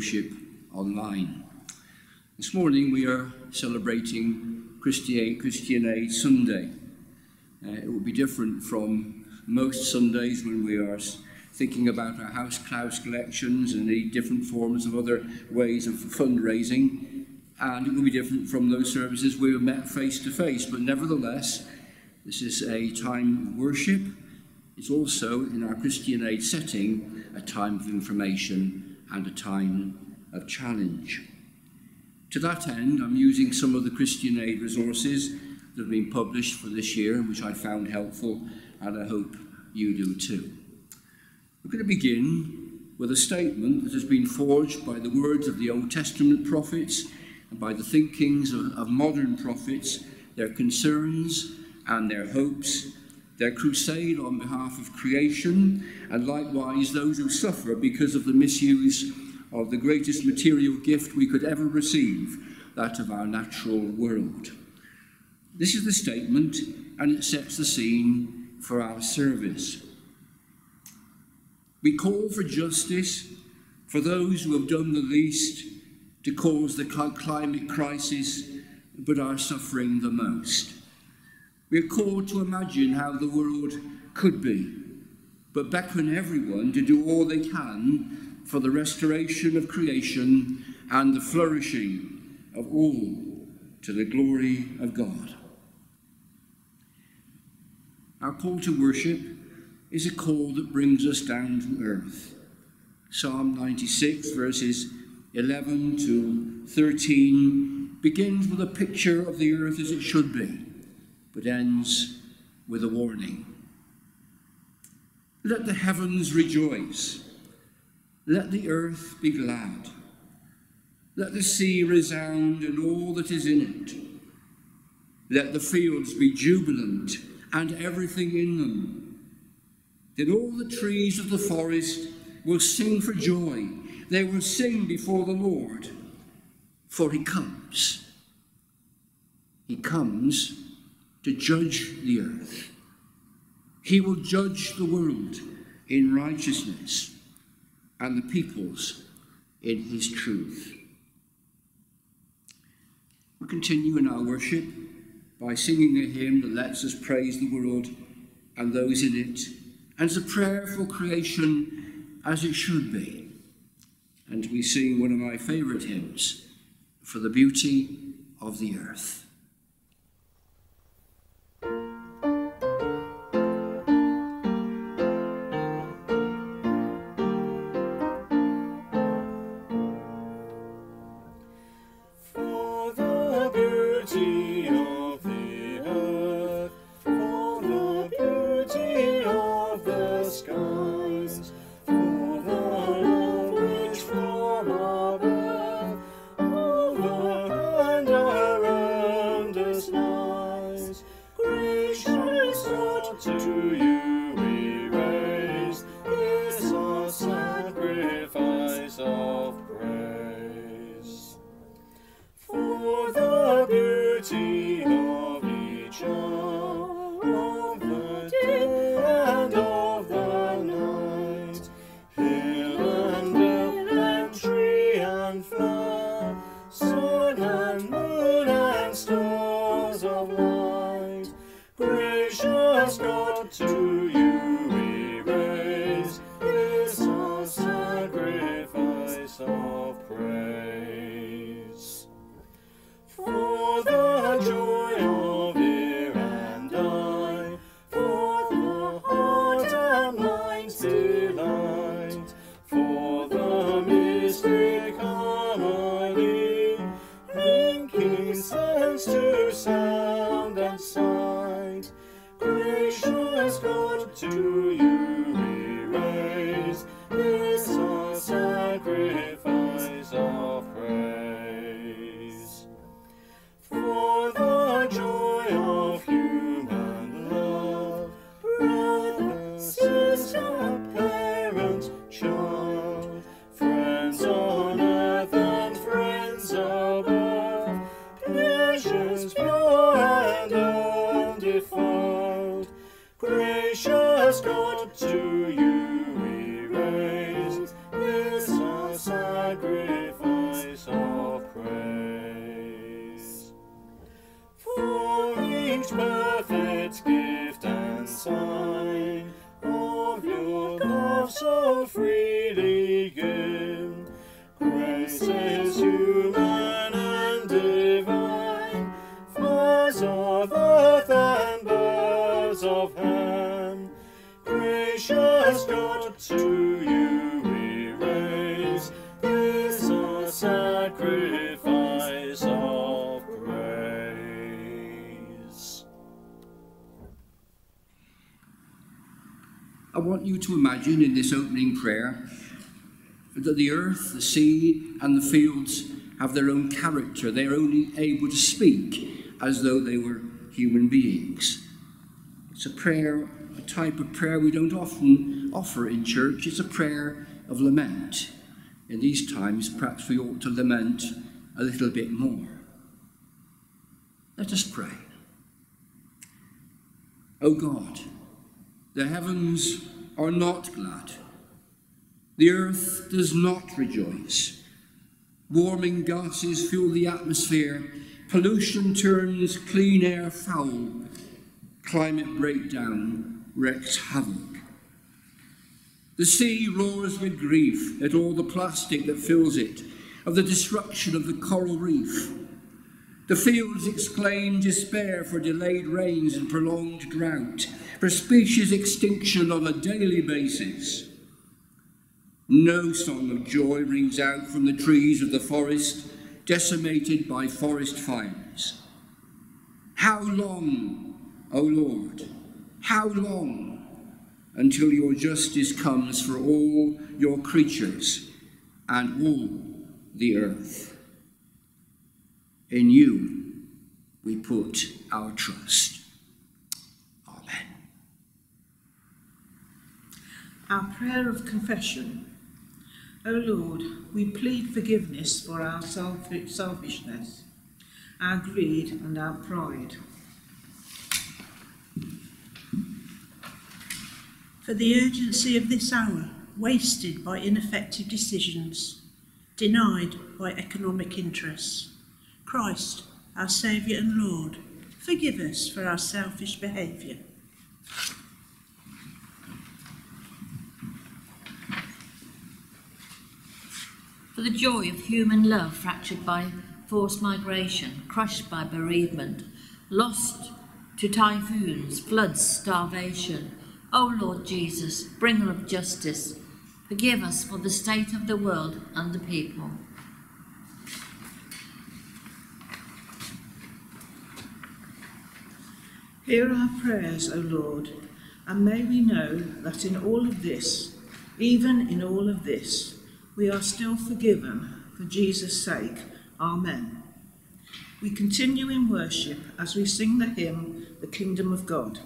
worship online. This morning we are celebrating Christian, Aid Sunday. Uh, it will be different from most Sundays when we are thinking about our house clouse collections and the different forms of other ways of fundraising. And it will be different from those services we have met face to face. But nevertheless, this is a time of worship. It's also, in our Christian Aid setting, a time of information and a time of challenge. To that end, I'm using some of the Christian Aid resources that have been published for this year, which I found helpful, and I hope you do too. We're going to begin with a statement that has been forged by the words of the Old Testament prophets and by the thinkings of, of modern prophets, their concerns and their hopes, their crusade on behalf of creation, and likewise those who suffer because of the misuse of the greatest material gift we could ever receive, that of our natural world. This is the statement, and it sets the scene for our service. We call for justice for those who have done the least to cause the climate crisis but are suffering the most. We are called to imagine how the world could be, but beckon everyone to do all they can for the restoration of creation and the flourishing of all to the glory of God. Our call to worship is a call that brings us down to earth. Psalm 96, verses 11 to 13, begins with a picture of the earth as it should be, but ends with a warning. Let the heavens rejoice let the earth be glad. Let the sea resound and all that is in it. Let the fields be jubilant and everything in them. Then all the trees of the forest will sing for joy. They will sing before the Lord, for he comes. He comes to judge the earth. He will judge the world in righteousness and the peoples in his truth. We continue in our worship by singing a hymn that lets us praise the world and those in it, and it's a prayer for creation as it should be. And we sing one of my favourite hymns, For the Beauty of the Earth. So freely to imagine in this opening prayer that the earth, the sea, and the fields have their own character. They're only able to speak as though they were human beings. It's a prayer, a type of prayer we don't often offer in church. It's a prayer of lament. In these times, perhaps we ought to lament a little bit more. Let us pray. O God, the heavens are not glad. The earth does not rejoice. Warming gases fuel the atmosphere. Pollution turns clean air foul. Climate breakdown wreaks havoc. The sea roars with grief at all the plastic that fills it, of the destruction of the coral reef. The fields exclaim despair for delayed rains and prolonged drought, for species extinction on a daily basis. No song of joy rings out from the trees of the forest, decimated by forest fires. How long, O Lord, how long until your justice comes for all your creatures and all the earth? In you we put our trust. Amen. Our prayer of confession. O Lord, we plead forgiveness for our selfishness, our greed, and our pride. For the urgency of this hour, wasted by ineffective decisions, denied by economic interests. Christ, our Saviour and Lord, forgive us for our selfish behaviour. For the joy of human love fractured by forced migration, crushed by bereavement, lost to typhoons, floods, starvation. O Lord Jesus, bringer of justice, forgive us for the state of the world and the people. Hear our prayers, O Lord, and may we know that in all of this, even in all of this, we are still forgiven for Jesus' sake. Amen. We continue in worship as we sing the hymn, The Kingdom of God.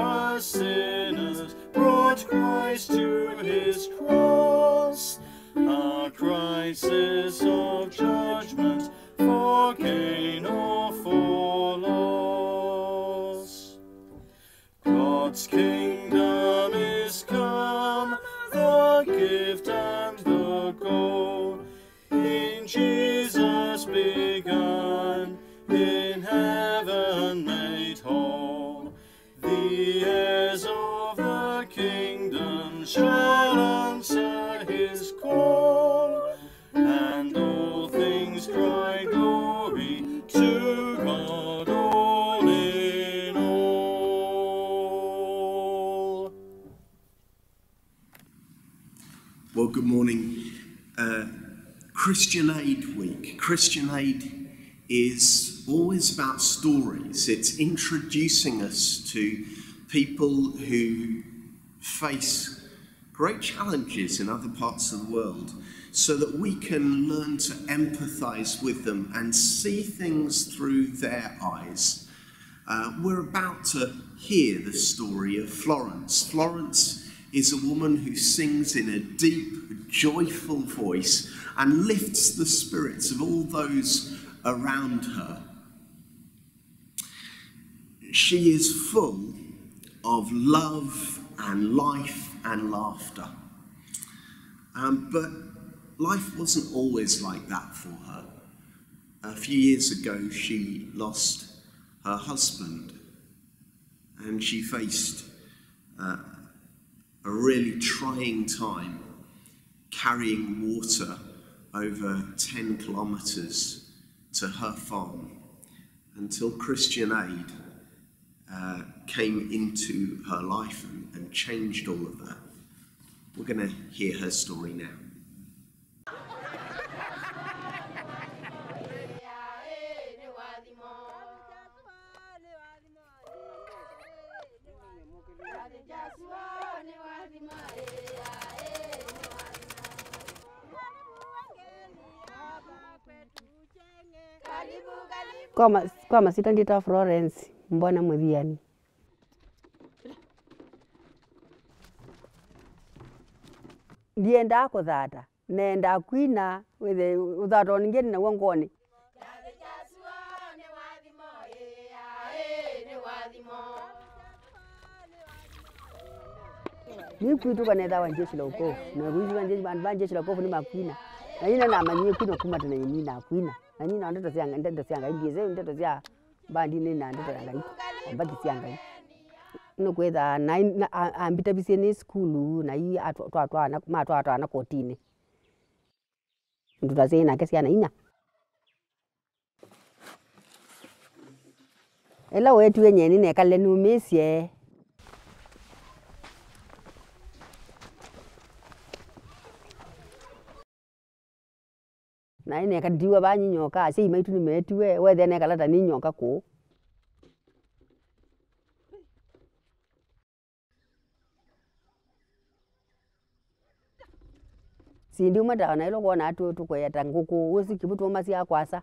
Us sinners brought Christ to his cross. Our crisis of judgment shall answer his call, and all things cry glory to God, all in all. Well, good morning. Uh, Christian Aid Week. Christian Aid is always about stories. It's introducing us to people who face great challenges in other parts of the world so that we can learn to empathize with them and see things through their eyes. Uh, we're about to hear the story of Florence. Florence is a woman who sings in a deep, joyful voice and lifts the spirits of all those around her. She is full of love and life and laughter. Um, but life wasn't always like that for her. A few years ago, she lost her husband and she faced uh, a really trying time carrying water over 10 kilometres to her farm until Christian Aid uh, came into her life and, and changed all of that. We're going to hear her story now. kwa, ma, kwa masita ndita Florence mbona muthiani ndiendaa kuthata nenda kwina uthata oningeni naguo ngoni ni kwituga nethawa uko la ukovu nakuithuga vandu va jeshi la ukovu ni makwina na nyina namanyie kwina kuma tene nyini nakwina na nyina ndeto cia ngai ndiese ndeto cia bandininandetoa ngai ambakisya ngai. Nä kwetha nambitavisye ni sukulu nai matwaatwaana kotinä ndu tasai nake syana ina ila wetiwe nyeni nekalle näumisye naĩ nekadiwa banyinyũka ase maitu nimetiwe wethia nekaleta ninyoka kũu. Sindi umadawa nailogwo natuo tukweta nguku usikibutuma sia kwasa.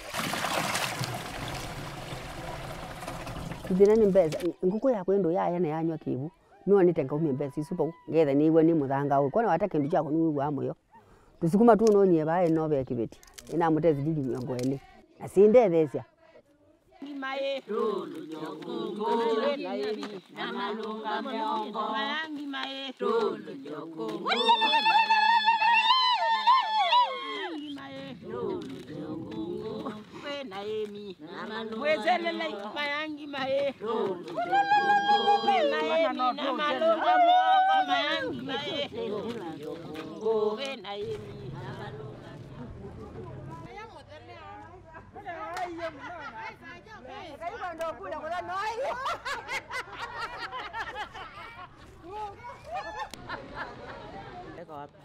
tuthina nä mbeca nguku yakwa indu yaya na yanyua kibu no nä te ngaumia mbeca icu bau ngetha nä igua nä må thanga å wata kä ndå chaku nä wiguaga må yo tå sukuma tuu no nyeva ä no bekä bä ti ä namå te ciringi mä ongo ä na ci na malunga miongo ngima yetu naemi wezele nyumba yangi mae naemi na malonga mongo mayangi mae owe naemi Eko hapa.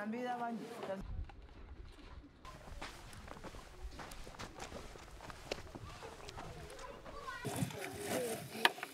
Ambida bangi.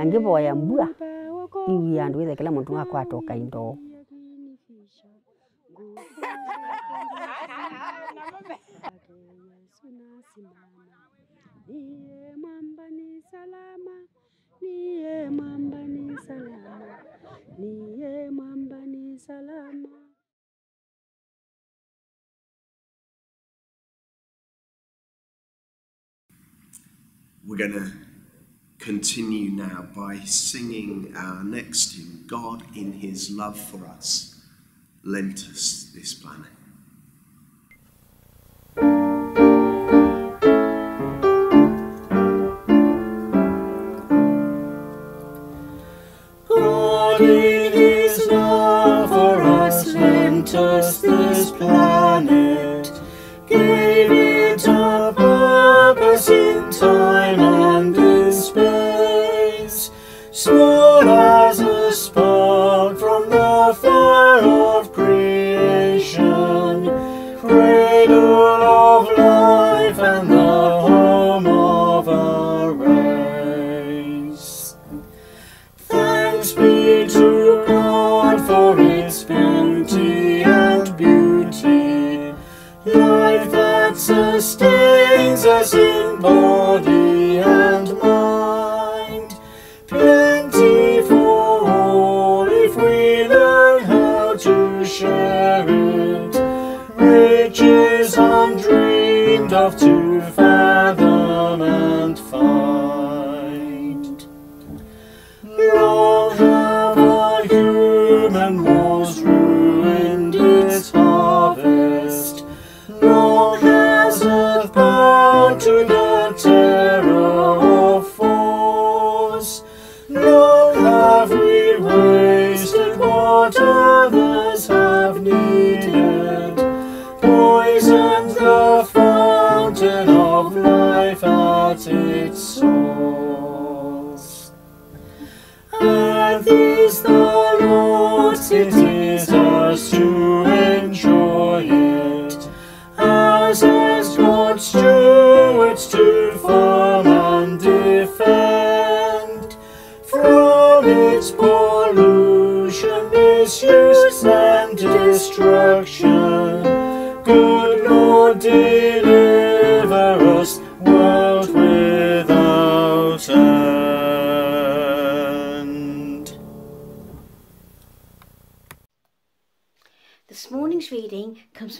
angivoya mbuaiwia andu ithekela mundu wakwatakai ndoo continue now by singing our next hymn, God in His love for us lent us this planet.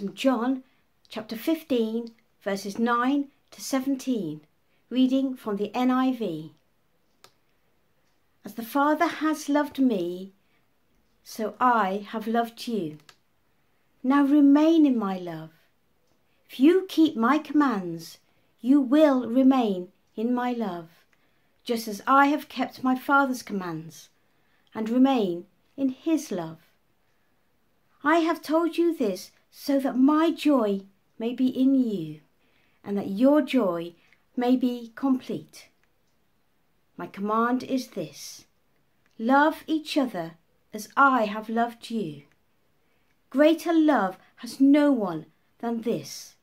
From John chapter 15, verses 9 to 17, reading from the NIV. As the Father has loved me, so I have loved you. Now remain in my love. If you keep my commands, you will remain in my love, just as I have kept my Father's commands and remain in his love. I have told you this so that my joy may be in you, and that your joy may be complete. My command is this love each other as I have loved you. Greater love has no one than this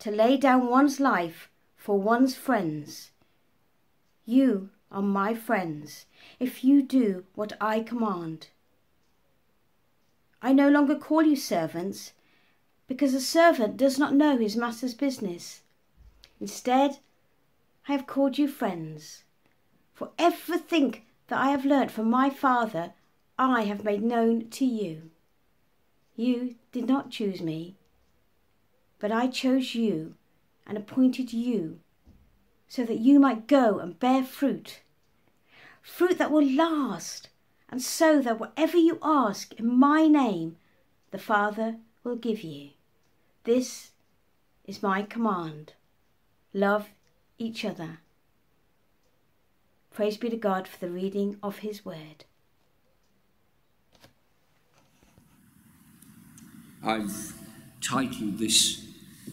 to lay down one's life for one's friends. You are my friends if you do what I command. I no longer call you servants, because a servant does not know his master's business. Instead, I have called you friends. For everything that I have learnt from my Father, I have made known to you. You did not choose me, but I chose you and appointed you so that you might go and bear fruit, fruit that will last, and so that whatever you ask in my name, the Father will give you. This is my command. Love each other. Praise be to God for the reading of his word. I've titled this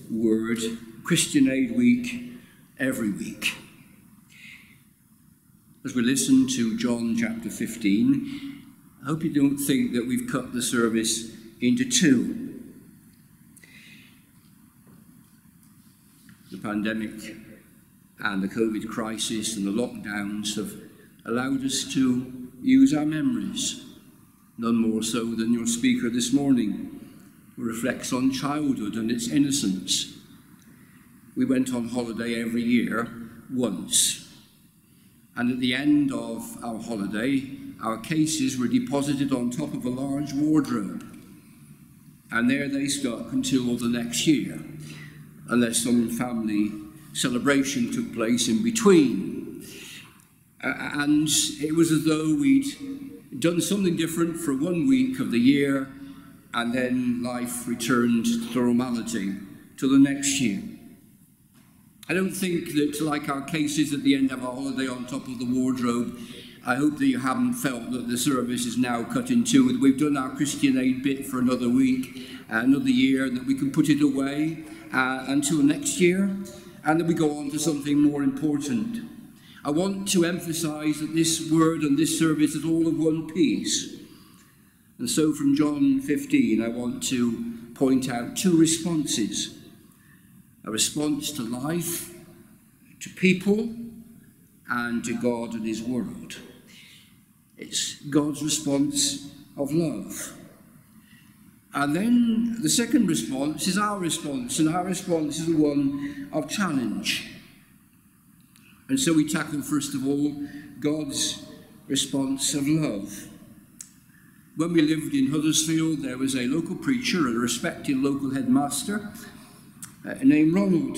word Christian Aid Week every week. As we listen to John chapter 15, I hope you don't think that we've cut the service into two. The pandemic and the COVID crisis and the lockdowns have allowed us to use our memories, none more so than your speaker this morning, who reflects on childhood and its innocence. We went on holiday every year once, and at the end of our holiday, our cases were deposited on top of a large wardrobe, and there they stuck until the next year, unless some family celebration took place in between. Uh, and it was as though we'd done something different for one week of the year, and then life returned to normality to the next year. I don't think that, like our cases at the end of our holiday on top of the wardrobe, I hope that you haven't felt that the service is now cut in two. We've done our Christian Aid bit for another week, another year, that we can put it away uh, until next year, and then we go on to something more important. I want to emphasize that this word and this service is all of one piece. And so from John 15, I want to point out two responses a response to life, to people, and to God and His world. It's God's response of love. And then the second response is our response, and our response is the one of challenge. And so we tackle, first of all, God's response of love. When we lived in Huddersfield, there was a local preacher, a respected local headmaster, uh, named Ronald.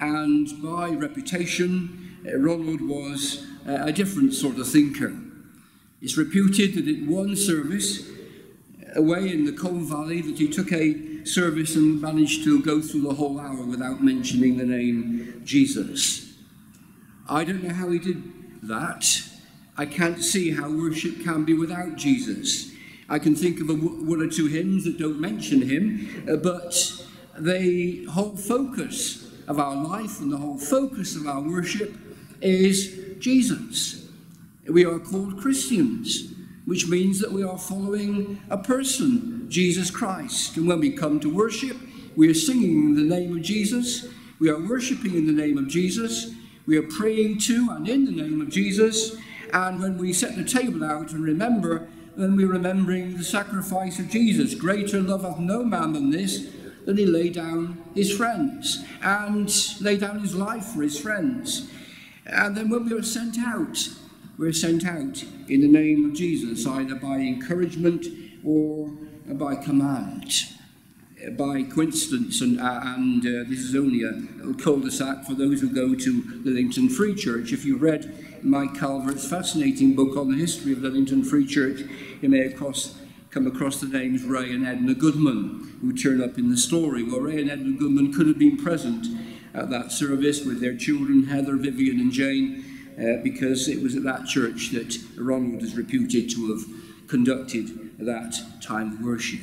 And by reputation, uh, Ronald was uh, a different sort of thinker. It's reputed that in one service, away in the Colne Valley, that he took a service and managed to go through the whole hour without mentioning the name Jesus. I don't know how he did that. I can't see how worship can be without Jesus. I can think of a, one or two hymns that don't mention him, uh, but the whole focus of our life and the whole focus of our worship is Jesus. We are called Christians, which means that we are following a person, Jesus Christ. And when we come to worship, we are singing in the name of Jesus, we are worshipping in the name of Jesus, we are praying to and in the name of Jesus. And when we set the table out and remember, then we're remembering the sacrifice of Jesus. Greater love of no man than this, that he laid down his friends and laid down his life for his friends. And then when we were sent out, were sent out in the name of Jesus, either by encouragement or by command. By coincidence, and, uh, and uh, this is only a cul-de-sac for those who go to Lillington Free Church. If you've read Mike Calvert's fascinating book on the history of Lillington Free Church, you may have crossed come across the names Ray and Edna Goodman, who turn up in the story. Well, Ray and Edna Goodman could have been present at that service with their children, Heather, Vivian, and Jane, uh, because it was at that church that Ronald is reputed to have conducted that time of worship.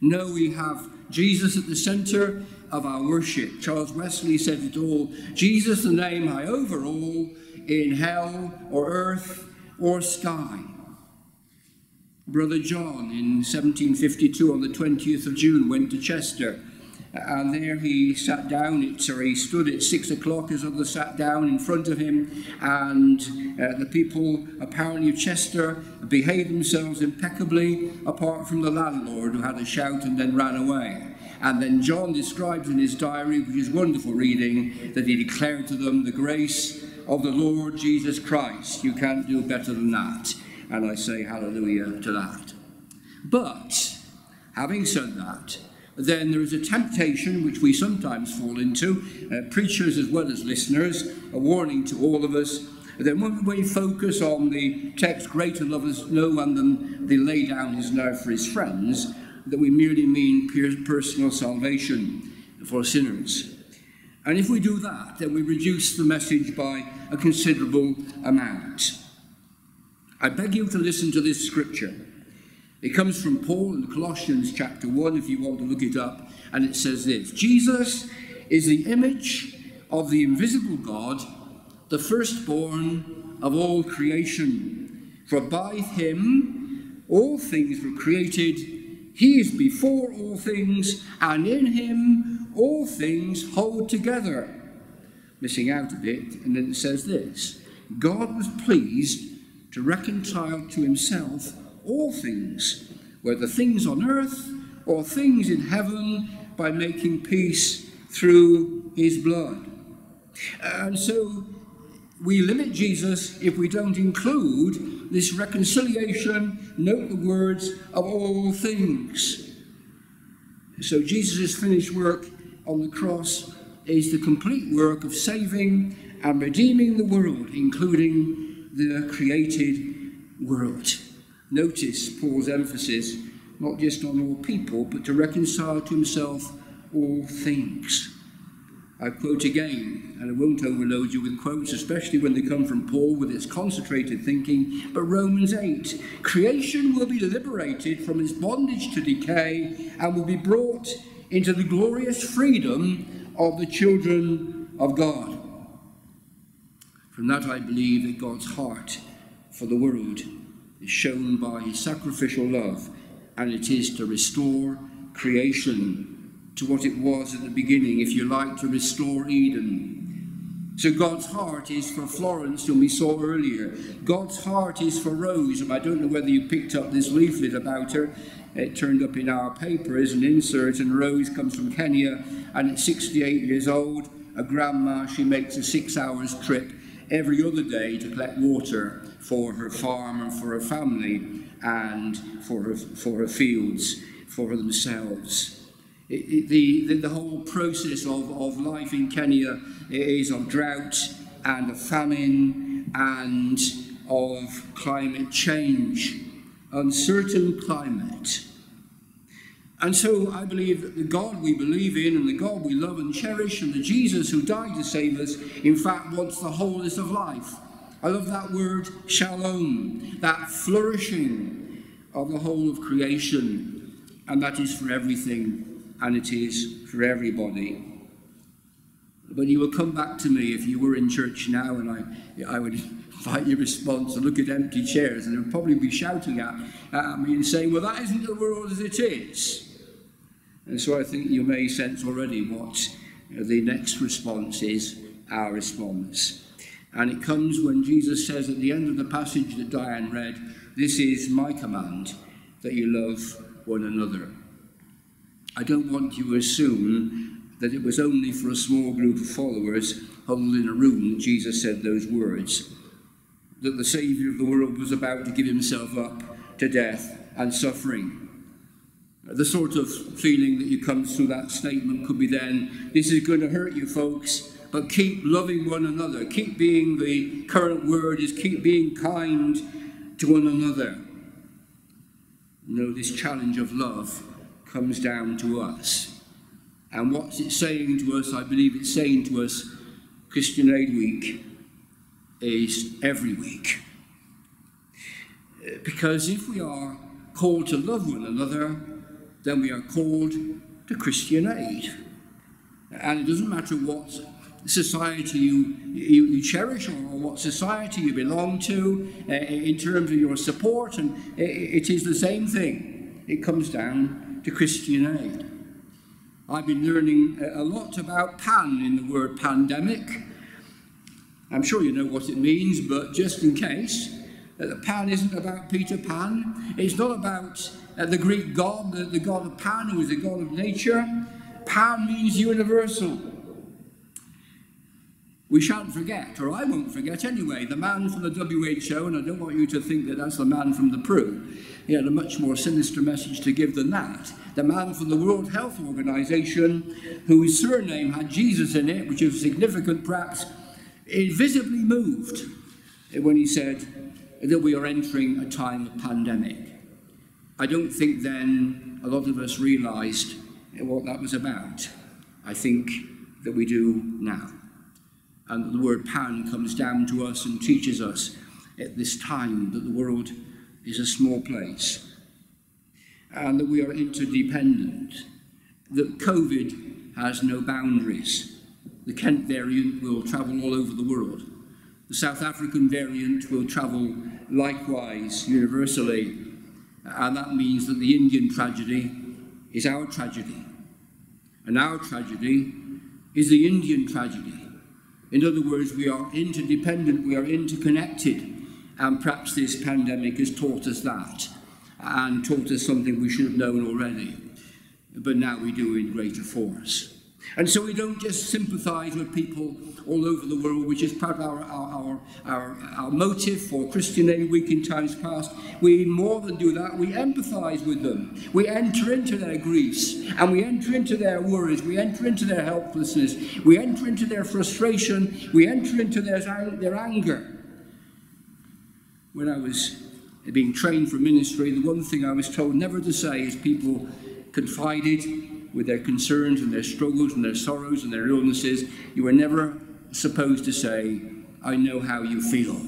No, we have Jesus at the centre of our worship. Charles Wesley said it all Jesus, the name high over all, in hell or earth or sky. Brother John in 1752 on the 20th of June went to Chester and there he sat down, sorry, he stood at six o'clock as others sat down in front of him, and uh, the people apparently of Chester behaved themselves impeccably, apart from the landlord who had a shout and then ran away. And then John describes in his diary, which is wonderful reading, that he declared to them the grace of the Lord Jesus Christ. You can't do better than that and I say hallelujah to that. But, having said that, then there is a temptation which we sometimes fall into, uh, preachers as well as listeners, a warning to all of us. Then when we focus on the text, greater lovers no one than they lay down his life for his friends, that we merely mean personal salvation for sinners. And if we do that, then we reduce the message by a considerable amount. I beg you to listen to this scripture. It comes from Paul in Colossians chapter 1, if you want to look it up, and it says this Jesus is the image of the invisible God, the firstborn of all creation. For by him all things were created. He is before all things, and in him all things hold together. Missing out a bit, and then it says this God was pleased to reconcile to himself all things, whether things on earth or things in heaven, by making peace through his blood. And so we limit Jesus if we don't include this reconciliation, note the words, of all things. So Jesus' finished work on the cross is the complete work of saving and redeeming the world, including the created world. Notice Paul's emphasis not just on all people, but to reconcile to himself all things. I quote again, and I won't overload you with quotes, especially when they come from Paul with its concentrated thinking, but Romans 8 creation will be liberated from its bondage to decay and will be brought into the glorious freedom of the children of God. From that, I believe that God's heart for the world is shown by his sacrificial love, and it is to restore creation to what it was at the beginning, if you like, to restore Eden. So God's heart is for Florence, whom we saw earlier. God's heart is for Rose, and I don't know whether you picked up this leaflet about her. It turned up in our paper as an insert, and Rose comes from Kenya, and at 68 years old, a grandma, she makes a six hours trip every other day to collect water for her farm and for her family and for her, for her fields, for themselves. It, it, the, the, the whole process of, of life in Kenya is of drought and of famine and of climate change, uncertain climate. And so I believe that the God we believe in and the God we love and cherish and the Jesus who died to save us, in fact, wants the wholeness of life. I love that word shalom, that flourishing of the whole of creation. And that is for everything and it is for everybody. But you will come back to me if you were in church now, and I, I would invite your response to look at empty chairs, and they would probably be shouting at, at me and saying, Well, that isn't the world as it is. And so I think you may sense already what the next response is our response. And it comes when Jesus says at the end of the passage that Diane read, This is my command, that you love one another. I don't want you to assume that it was only for a small group of followers huddled in a room that Jesus said those words. That the Saviour of the world was about to give himself up to death and suffering. The sort of feeling that you comes through that statement could be then, this is going to hurt you folks, but keep loving one another. Keep being, the current word is keep being kind to one another. You know, this challenge of love comes down to us. And what's it saying to us? I believe it's saying to us, Christian Aid Week is every week. Because if we are called to love one another, then we are called to Christian aid. And it doesn't matter what society you, you, you cherish or what society you belong to uh, in terms of your support, and it, it is the same thing. It comes down to Christian aid. I've been learning a lot about pan in the word pandemic. I'm sure you know what it means, but just in case, uh, Pan isn't about Peter Pan. It's not about uh, the Greek god, the, the god of Pan, who is the god of nature. Pan means universal. We shan't forget, or I won't forget anyway, the man from the WHO, and I don't want you to think that that's the man from the Pru. He had a much more sinister message to give than that. The man from the World Health Organization, whose surname had Jesus in it, which is significant perhaps, invisibly moved when he said that we are entering a time of pandemic. I don't think then a lot of us realized what that was about. I think that we do now. And the word pan comes down to us and teaches us at this time that the world is a small place and that we are interdependent, that COVID has no boundaries. The Kent variant will travel all over the world. The South African variant will travel likewise universally, and that means that the Indian tragedy is our tragedy, and our tragedy is the Indian tragedy. In other words, we are interdependent, we are interconnected, and perhaps this pandemic has taught us that and taught us something we should have known already, but now we do in greater force. And so we don't just sympathize with people all over the world, which is part of our, our, our, our, motive for Christian Aid Week in times past. We more than do that, we empathize with them. We enter into their griefs and we enter into their worries. We enter into their helplessness. We enter into their frustration. We enter into their, their anger. When I was being trained for ministry, the one thing I was told never to say is people confided with their concerns and their struggles and their sorrows and their illnesses. You were never supposed to say, I know how you feel.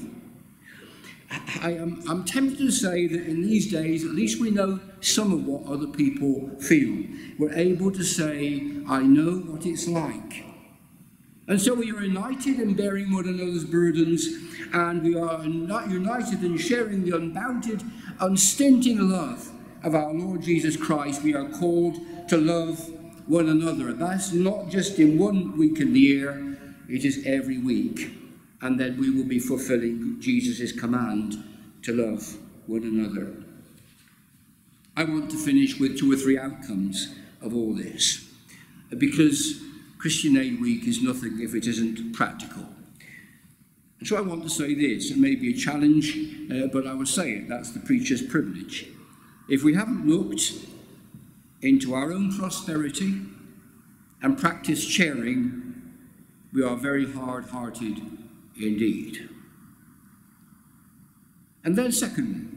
I am, I'm tempted to say that in these days, at least we know some of what other people feel. We're able to say, I know what it's like. And so we are united in bearing one another's burdens, and we are united in sharing the unbounded, unstinting love of our Lord Jesus Christ. We are called to love one another. That's not just in one week in the year, it is every week. And then we will be fulfilling Jesus' command to love one another. I want to finish with two or three outcomes of all this. Because Christian Aid Week is nothing if it isn't practical. So I want to say this, it may be a challenge, uh, but I will say it, that's the preacher's privilege. If we haven't looked into our own prosperity and practiced sharing, we are very hard-hearted indeed. And then secondly,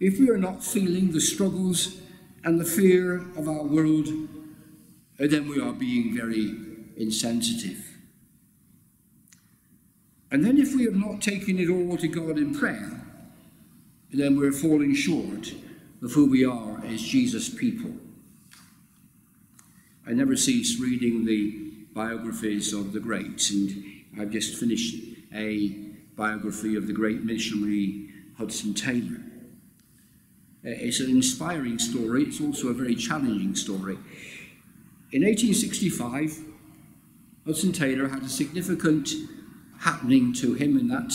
if we are not feeling the struggles and the fear of our world then we are being very insensitive. And then if we have not taken it all to God in prayer, then we're falling short of who we are as Jesus' people. I never cease reading the biographies of the greats, and I've just finished a biography of the great missionary Hudson Taylor. Uh, it's an inspiring story, it's also a very challenging story. In 1865, Hudson Taylor had a significant happening to him, and that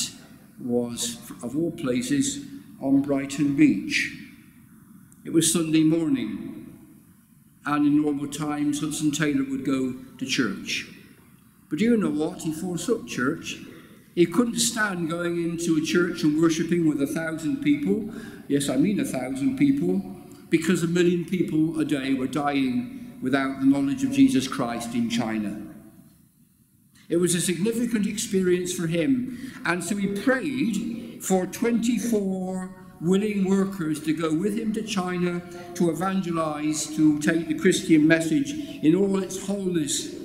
was, of all places, on Brighton Beach. It was Sunday morning, and in normal times, Hudson Taylor would go to church. But you know what? He forsook church. He couldn't stand going into a church and worshipping with a thousand people. Yes, I mean a thousand people, because a million people a day were dying without the knowledge of Jesus Christ in China. It was a significant experience for him, and so he prayed for 24 willing workers to go with him to China to evangelize, to take the Christian message in all its wholeness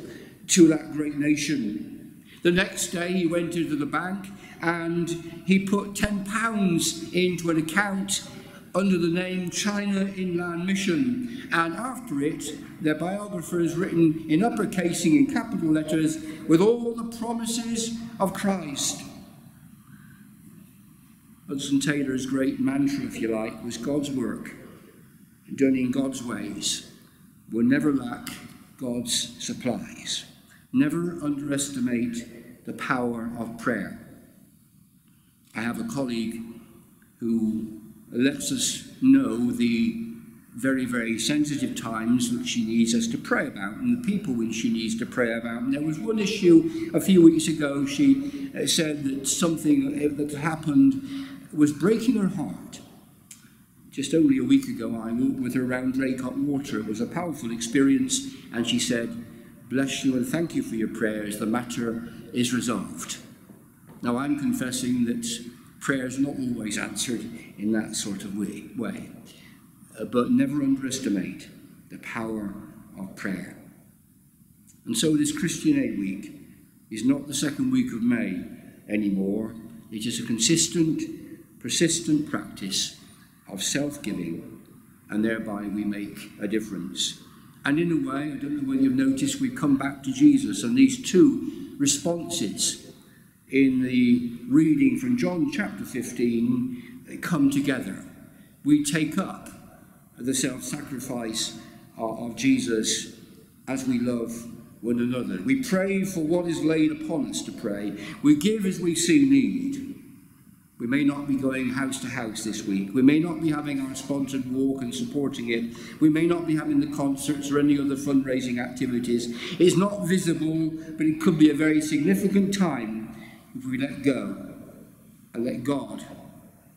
to that great nation. The next day he went into the bank and he put 10 pounds into an account under the name China Inland Mission, and after it, their biographer is written in uppercasing in capital letters with all the promises of Christ. Hudson Taylor's great mantra, if you like, was God's work, done in God's ways, will never lack God's supplies. Never underestimate the power of prayer. I have a colleague who lets us know the, very, very sensitive times which she needs us to pray about and the people which she needs to pray about. And there was one issue a few weeks ago, she uh, said that something that happened was breaking her heart. Just only a week ago, I walked with her around Draycote Water. It was a powerful experience, and she said, Bless you and thank you for your prayers. The matter is resolved. Now, I'm confessing that prayer is not always answered in that sort of way. way. Uh, but never underestimate the power of prayer. And so this Christian Aid Week is not the second week of May anymore. It is a consistent, persistent practice of self-giving, and thereby we make a difference. And in a way, I don't know whether you've noticed, we come back to Jesus, and these two responses in the reading from John chapter 15 they come together. We take up the self sacrifice of Jesus as we love one another. We pray for what is laid upon us to pray. We give as we see need. We may not be going house to house this week. We may not be having our sponsored walk and supporting it. We may not be having the concerts or any other fundraising activities. It's not visible, but it could be a very significant time if we let go and let God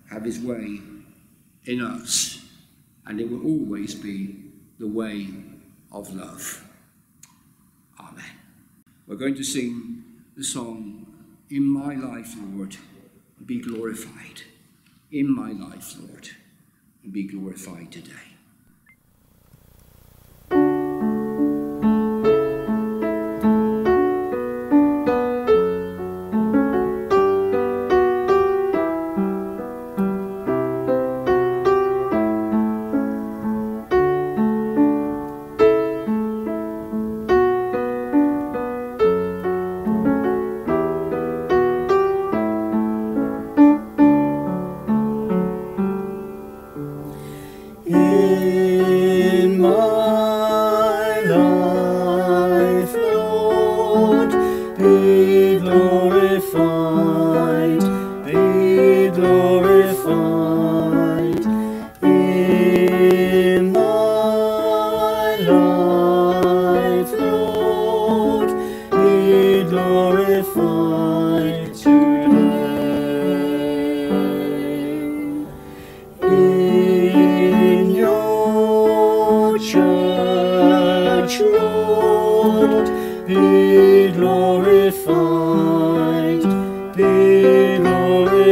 have his way in us and it will always be the way of love. Amen. We're going to sing the song, In My Life, Lord, be glorified. In my life, Lord, be glorified today.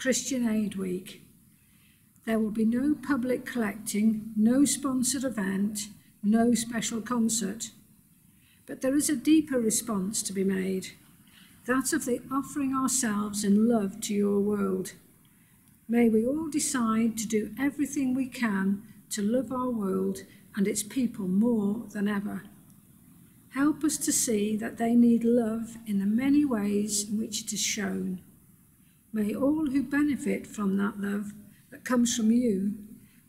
Christian Aid Week. There will be no public collecting, no sponsored event, no special concert. But there is a deeper response to be made, that of the offering ourselves in love to your world. May we all decide to do everything we can to love our world and its people more than ever. Help us to see that they need love in the many ways in which it is shown. May all who benefit from that love that comes from you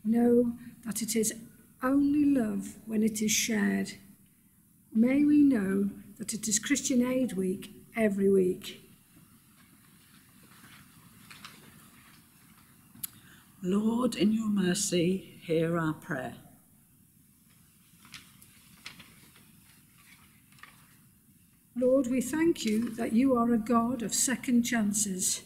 know that it is only love when it is shared. May we know that it is Christian Aid Week every week. Lord, in your mercy, hear our prayer. Lord, we thank you that you are a God of second chances,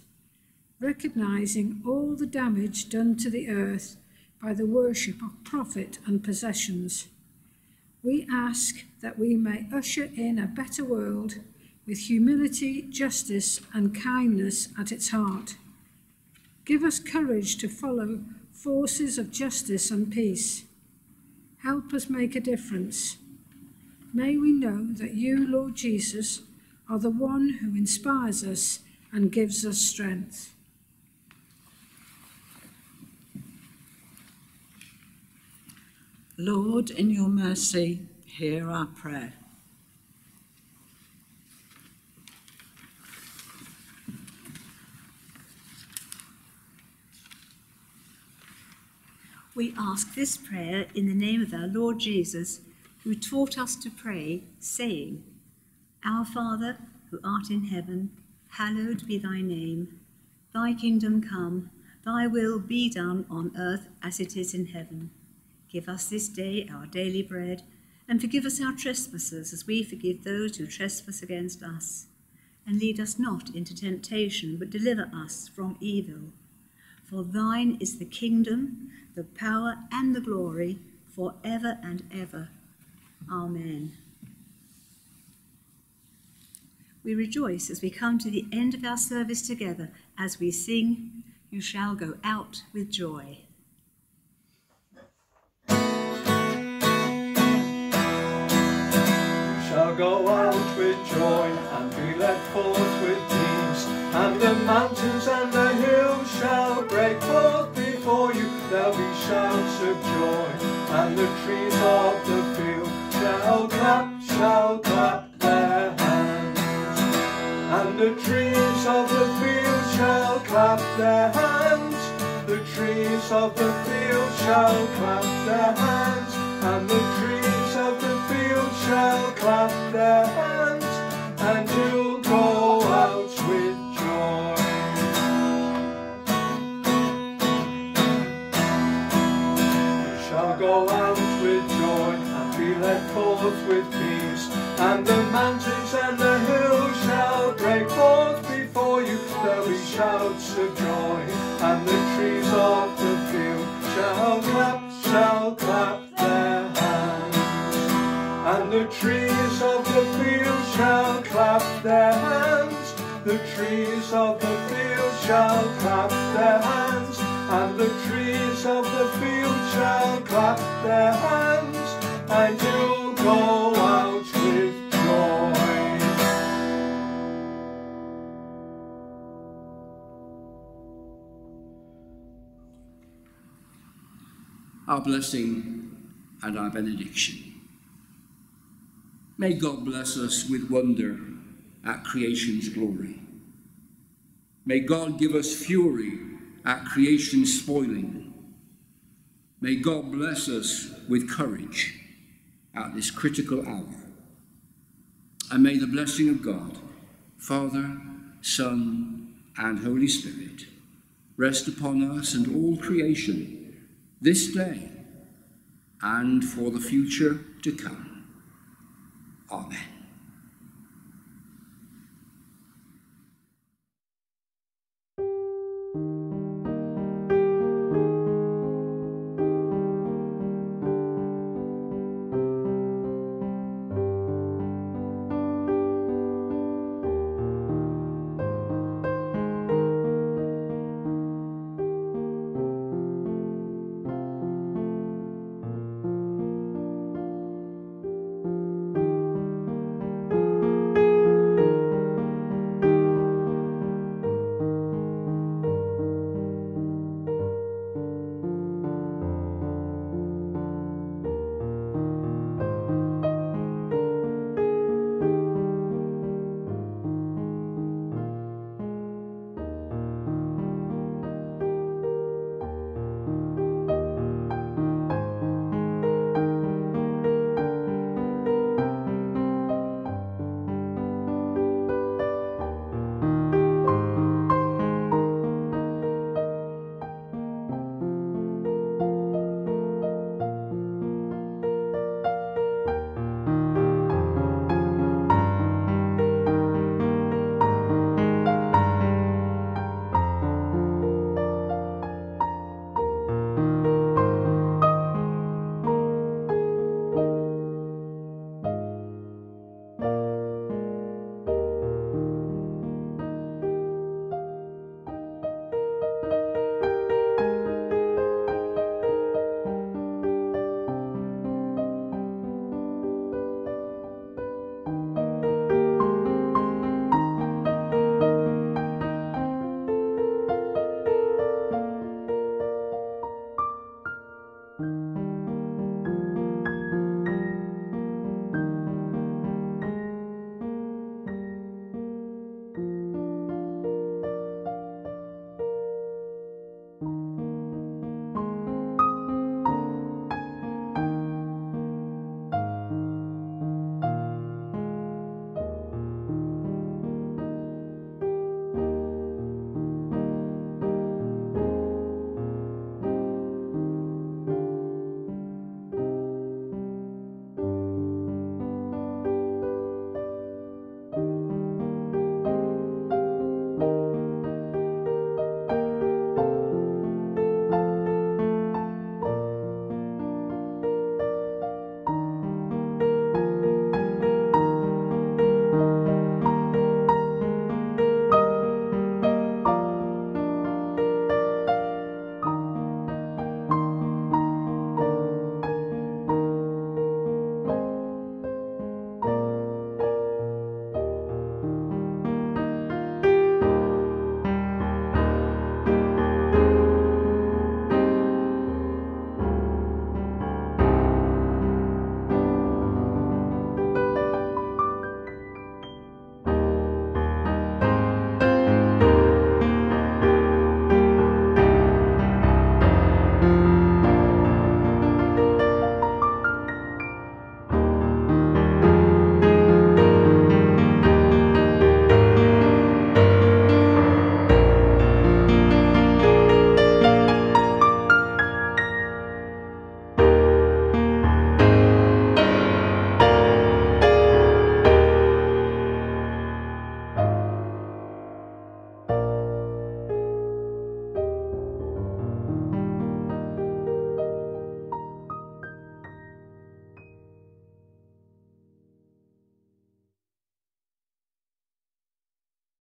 recognizing all the damage done to the earth by the worship of profit and possessions. We ask that we may usher in a better world with humility, justice, and kindness at its heart. Give us courage to follow forces of justice and peace. Help us make a difference may we know that you, Lord Jesus, are the one who inspires us and gives us strength. Lord, in your mercy, hear our prayer. We ask this prayer in the name of our Lord Jesus, who taught us to pray, saying, Our Father, who art in heaven, hallowed be thy name. Thy kingdom come, thy will be done on earth as it is in heaven. Give us this day our daily bread, and forgive us our trespasses as we forgive those who trespass against us. And lead us not into temptation, but deliver us from evil. For thine is the kingdom, the power, and the glory, for ever and ever. Amen. We rejoice as we come to the end of our service together as we sing, You shall go out with joy. Forth with peace. And the mountains and the hills shall break forth before you. There'll be shouts of joy, and the trees of the field shall clap, shall clap their hands. And the trees of the field shall clap their hands. The trees of the field shall clap their hands. And the trees of the field shall clap their hands. And you'll The mountains and the hills shall break forth before you. There'll be shouts of joy, and the trees of the field shall clap, shall clap their hands. And the trees of the field shall clap their hands. The trees of the field shall clap their hands. And the trees of the field shall clap their hands. And you'll go out our blessing and our benediction. May God bless us with wonder at creation's glory. May God give us fury at creation's spoiling. May God bless us with courage at this critical hour. And may the blessing of God, Father, Son, and Holy Spirit rest upon us and all creation this day and for the future to come. Amen.